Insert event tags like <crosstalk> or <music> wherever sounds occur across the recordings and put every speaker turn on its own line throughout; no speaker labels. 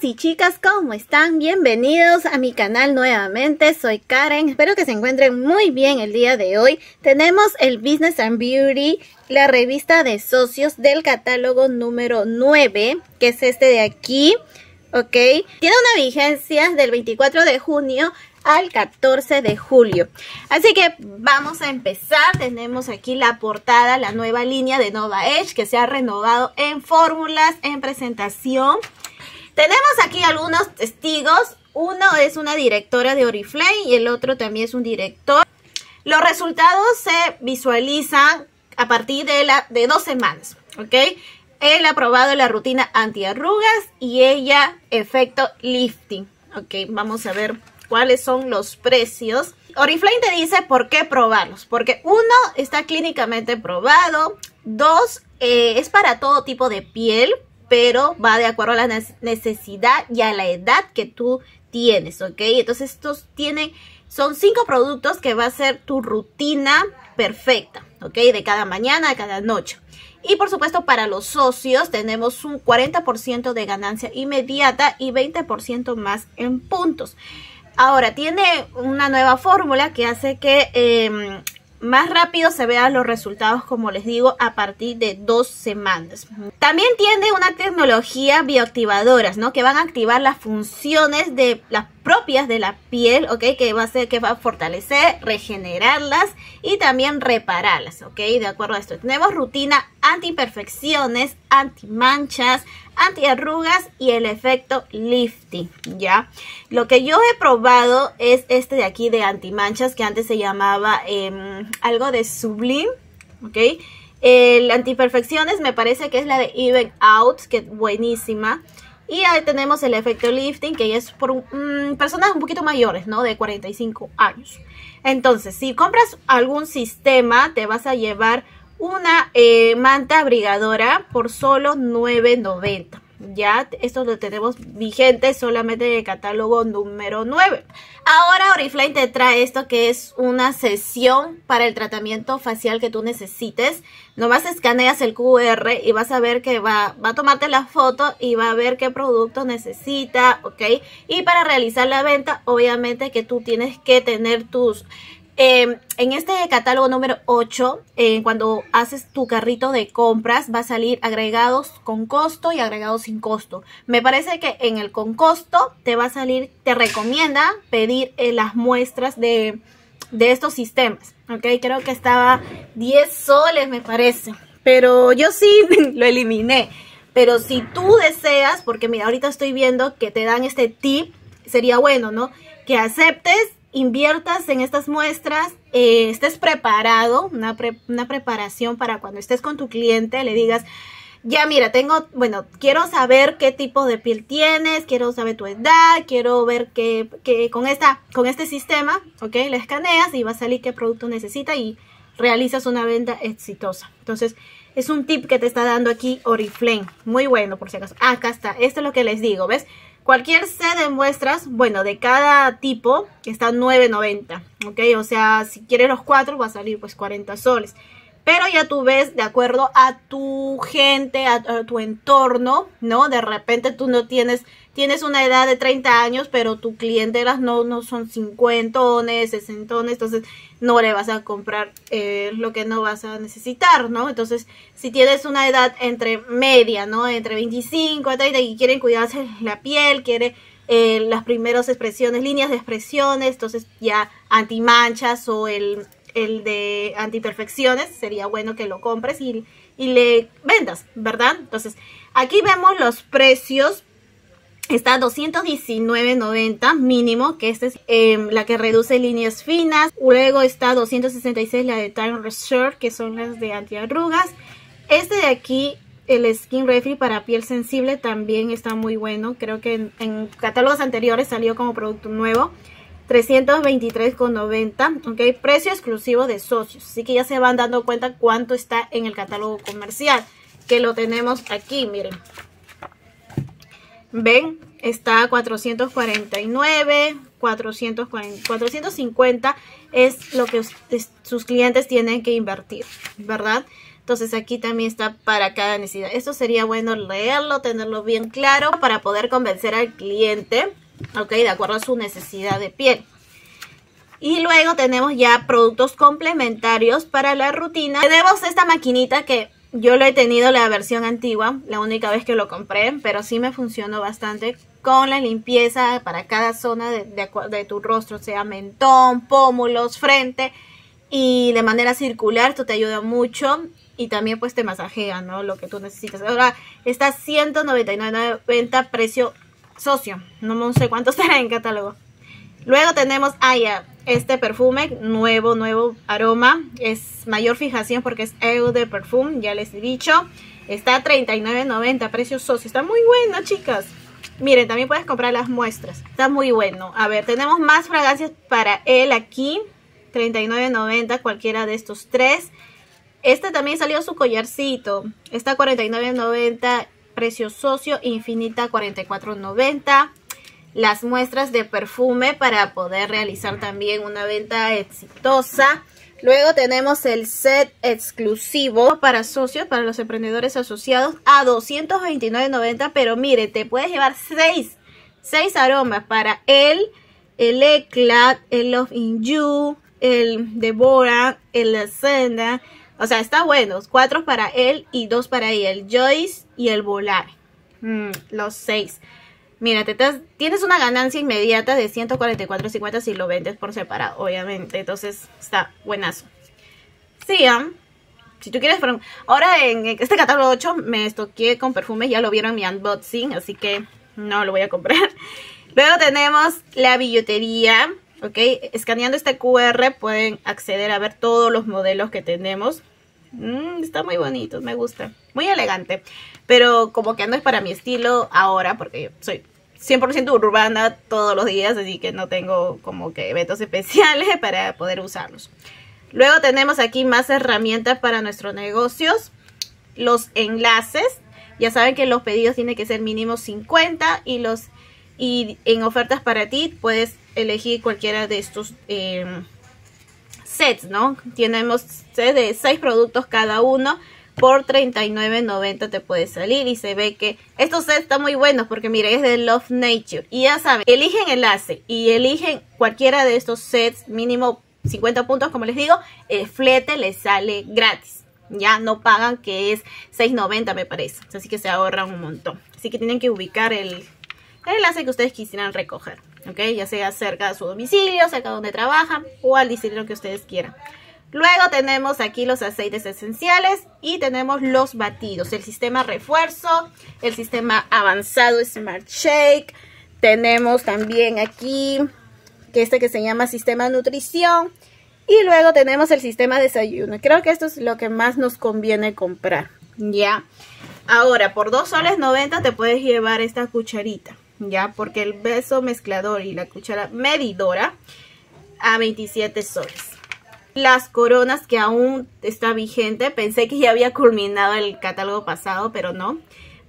Y chicas, ¿cómo están? Bienvenidos a mi canal nuevamente, soy Karen, espero que se encuentren muy bien el día de hoy. Tenemos el Business and Beauty, la revista de socios del catálogo número 9, que es este de aquí, ¿ok? Tiene una vigencia del 24 de junio al 14 de julio. Así que vamos a empezar. Tenemos aquí la portada, la nueva línea de Nova Edge que se ha renovado en fórmulas, en presentación. Tenemos aquí algunos testigos. Uno es una directora de Oriflame y el otro también es un director. Los resultados se visualizan a partir de, la, de dos semanas, ¿ok? Él ha probado la rutina antiarrugas y ella efecto lifting. Ok, vamos a ver cuáles son los precios. Oriflame te dice por qué probarlos. Porque uno, está clínicamente probado. Dos, eh, es para todo tipo de piel, pero va de acuerdo a la necesidad y a la edad que tú tienes, ¿ok? Entonces estos tienen, son cinco productos que va a ser tu rutina perfecta, ¿ok? De cada mañana, de cada noche. Y por supuesto para los socios tenemos un 40% de ganancia inmediata y 20% más en puntos. Ahora, tiene una nueva fórmula que hace que em, más rápido se vean los resultados, como les digo, a partir de dos semanas. También tiene una tecnología bioactivadoras, ¿no? Que van a activar las funciones de las propias de la piel, ¿ok? Que va a ser que va a fortalecer, regenerarlas y también repararlas, ¿ok? De acuerdo a esto. Tenemos rutina anti-imperfecciones, anti-manchas, anti-arrugas y el efecto lifting, ¿ya? Lo que yo he probado es este de aquí de anti-manchas que antes se llamaba em, algo de Sublime, ¿ok? El anti-imperfecciones me parece que es la de Even Out, que es buenísima. Y ahí tenemos el efecto lifting, que es por mm, personas un poquito mayores, ¿no? De 45 años. Entonces, si compras algún sistema, te vas a llevar una eh, manta abrigadora por solo $9.90 ya esto lo tenemos vigente solamente en el catálogo número 9. Ahora Oriflame te trae esto que es una sesión para el tratamiento facial que tú necesites. Nomás escaneas el QR y vas a ver que va, va a tomarte la foto y va a ver qué producto necesita, ¿ok? Y para realizar la venta, obviamente que tú tienes que tener tus Em, en este catálogo número 8, eh, cuando haces tu carrito de compras, va a salir agregados con costo y agregados sin costo. Me parece que en el con costo te va a salir, te recomienda pedir eh, las muestras de, de estos sistemas. Ok, creo que estaba 10 soles, me parece. Pero yo sí <laughs> lo eliminé. Pero si tú deseas, porque mira, ahorita estoy viendo que te dan este tip, sería bueno, ¿no? Que aceptes inviertas en estas muestras, eh, estés preparado, una, una preparación para cuando estés con tu cliente, le digas, ya mira, tengo, bueno, quiero saber qué tipo de piel tienes, quiero saber tu edad, quiero ver que, con, esta, con este sistema, ok, le escaneas y va a salir qué producto necesita y realizas una venta exitosa. Entonces, es un tip que te está dando aquí Oriflame. Muy bueno, por si acaso. acá está. Esto es lo que les digo, ¿ves? Cualquier set de muestras, bueno, de cada tipo, está 9.90, ¿ok? O sea, si quieres los cuatro va a salir pues 40 soles. Pero ya tú ves de acuerdo a tu gente, a, tu entorno, ¿no? De repente tú no tienes, tienes una edad de 30 años, pero tu clientelas no, no son 50, 60, entonces no le vas a comprar eh, lo que no vas a necesitar, ¿no? Entonces, si tienes una edad entre media, ¿no? Entre 25 y 30 y quieren cuidarse la piel, quiere eh, las primeras expresiones, líneas de expresiones, entonces ya antimanchas o el el de antiperfecciones, sería bueno que lo compres y, le vendas, ¿verdad? Entonces, aquí vemos los precios. Está 219.90 mínimo, que esta es em, la que reduce líneas finas. Luego está 266 la de Time Reserve, que son las de antiarrugas. Este de aquí, el Skin Refree para piel sensible, también está muy bueno. Creo que en, en catálogos anteriores salió como producto nuevo. 323,90, ok, precio exclusivo de socios, así que ya se van dando cuenta cuánto está en el catálogo comercial, que lo tenemos aquí, miren, ven, está 449, 440, 450 es lo que sus clientes tienen que invertir, ¿verdad? Entonces aquí también está para cada necesidad. Esto sería bueno leerlo, tenerlo bien claro para poder convencer al cliente, ok, de acuerdo a su necesidad de piel. Y luego tenemos ya productos complementarios para la rutina. Tenemos esta maquinita que yo lo he tenido la versión antigua, la única vez que lo compré, pero sí me funcionó bastante con la limpieza para cada zona de, tu rostro, sea mentón, pómulos, frente y de manera circular, esto te ayuda mucho y también pues te masajea, ¿no? Lo que tú necesitas. Ahora está 199.90 precio socio, no sé cuánto <laughs> estará en catálogo. Luego tenemos, ah ya, este perfume, nuevo, nuevo aroma. Es mayor fijación porque es Eau de Perfume, ya les he dicho. Está a $39.90, precio socio. Está muy bueno, chicas. Miren, también puedes comprar las muestras. Está muy bueno. A ver, tenemos más fragancias para él aquí. $39.90 cualquiera de estos tres. Este también salió su collarcito. Está a $49.90, precio socio. Infinita $44.90 las muestras de perfume para poder realizar también una venta exitosa. Luego tenemos el set exclusivo para socios, para los emprendedores asociados a 229.90, pero mire, te puedes llevar 6, 6 aromas para el, el Eclat, el Love in You, el Devora, el Ascenda. O sea, está bueno, 4 para él y 2 para ella, el Joyce y el Volar. Mm, los 6. Mira, te tienes una ganancia inmediata de 144.50 si lo vendes por separado, obviamente. Entonces, está buenazo. Sí, si tú quieres... Ahora en este catálogo 8 me estoqué con perfumes. Ya lo vieron en mi unboxing, así que no lo voy a comprar. <laughs> Luego tenemos la billutería. Ok, escaneando este QR pueden acceder a ver todos los modelos que tenemos. Mm, está muy bonito, me gusta. Muy elegante. Pero como que no es para mi estilo ahora, porque soy 100% urbana todos los días, así que no tengo como que eventos <laughs> especiales para poder usarlos. Luego tenemos aquí más herramientas para nuestros negocios. Los enlaces. Ya saben que los pedidos tienen que ser mínimo 50 y los y en ofertas para ti puedes elegir cualquiera de estos eh, sets, ¿no? Tenemos de 6 productos cada uno por $39.90 te puede salir y se ve que estos sets están muy buenos porque mire es de Love Nature. Y ya saben, eligen enlace y eligen cualquiera de estos sets mínimo 50 puntos como les digo, el flete les sale gratis. Ya no pagan que es $6.90 me parece, así que se ahorran un montón. Así que tienen que ubicar el, el enlace que ustedes quisieran recoger ok, ya sea cerca de su domicilio, cerca de donde trabajan o al distrito que ustedes quieran Luego tenemos aquí los aceites esenciales y tenemos los batidos, el sistema refuerzo, el sistema avanzado Smart Shake. Tenemos también aquí que este que se llama sistema nutrición. Y luego tenemos el sistema desayuno. Creo que esto es lo que más nos conviene comprar. Ya. Ahora, por 2 soles 90 te puedes llevar esta cucharita. Ya, porque el beso mezclador y la cuchara medidora a 27 soles las coronas que aún está vigente. Pensé que ya había culminado el catálogo pasado, pero no.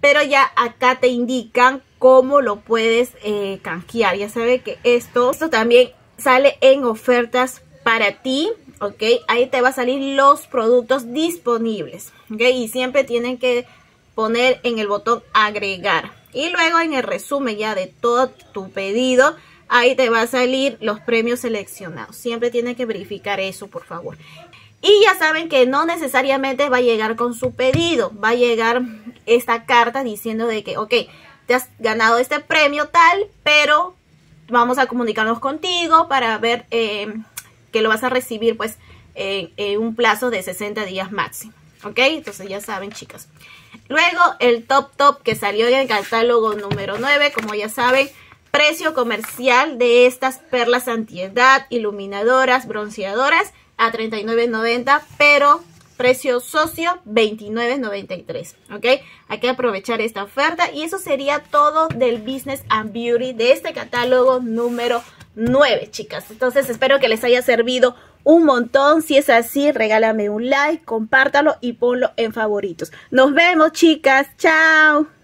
Pero ya acá te indican cómo lo puedes eh, canjear. Ya sabe que esto, esto también sale en ofertas para ti. ¿ok? Ahí te va a salir los productos disponibles, ¿ok? Y siempre tienen que poner en el botón agregar. Y luego en el resumen ya de todo tu pedido, ahí te va a salir los premios seleccionados. Siempre tiene que verificar eso, por favor. Y ya saben que no necesariamente va a llegar con su pedido. Va a llegar esta carta diciendo de que, ok, te has ganado este premio tal, pero vamos a comunicarnos contigo para ver eh, que lo vas a recibir pues en un plazo de 60 días máximo. ¿Ok? Entonces ya saben, chicas. Luego el top top que salió en el catálogo número 9, como ya saben, Precio comercial de estas perlas antiedad, iluminadoras, bronceadoras a $39.90, pero precio socio $29.93, ¿ok? Hay que aprovechar esta oferta y eso sería todo del Business and Beauty de este catálogo número 9, chicas. Entonces espero que les haya servido un montón. Si es así, regálame un like, compártalo y ponlo en favoritos. Nos vemos, chicas. Chao.